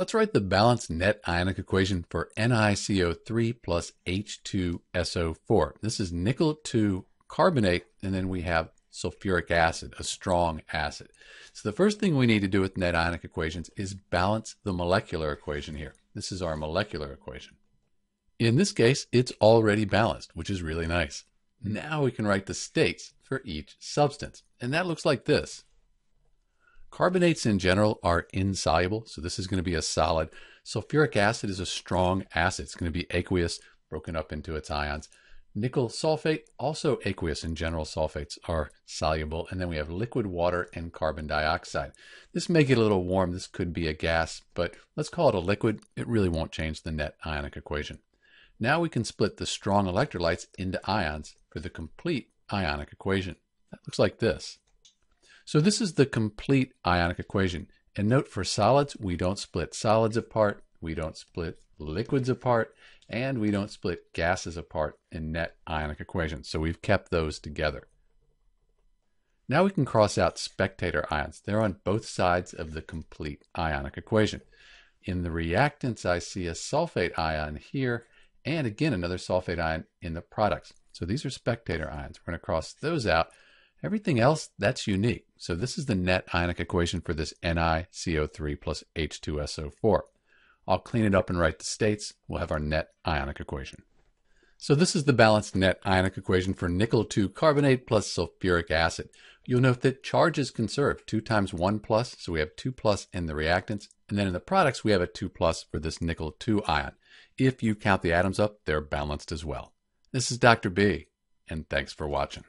Let's write the balanced net ionic equation for NiCO3 plus H2SO4. This is nickel 2 carbonate, and then we have sulfuric acid, a strong acid. So the first thing we need to do with net ionic equations is balance the molecular equation here. This is our molecular equation. In this case, it's already balanced, which is really nice. Now we can write the states for each substance, and that looks like this. Carbonates in general are insoluble, so this is going to be a solid. Sulfuric acid is a strong acid. It's going to be aqueous, broken up into its ions. Nickel sulfate, also aqueous in general, sulfates are soluble. And then we have liquid water and carbon dioxide. This may get a little warm. This could be a gas, but let's call it a liquid. It really won't change the net ionic equation. Now we can split the strong electrolytes into ions for the complete ionic equation. That looks like this. So this is the complete ionic equation. And note for solids, we don't split solids apart, we don't split liquids apart, and we don't split gases apart in net ionic equations. So we've kept those together. Now we can cross out spectator ions. They're on both sides of the complete ionic equation. In the reactants, I see a sulfate ion here, and again another sulfate ion in the products. So these are spectator ions. We're going to cross those out Everything else, that's unique. So this is the net ionic equation for this NiCO3 plus H2SO4. I'll clean it up and write the states. We'll have our net ionic equation. So this is the balanced net ionic equation for nickel 2 carbonate plus sulfuric acid. You'll note that charge is conserved, 2 times 1 plus, so we have 2 plus in the reactants, and then in the products we have a 2 plus for this nickel 2 ion. If you count the atoms up, they're balanced as well. This is Dr. B, and thanks for watching.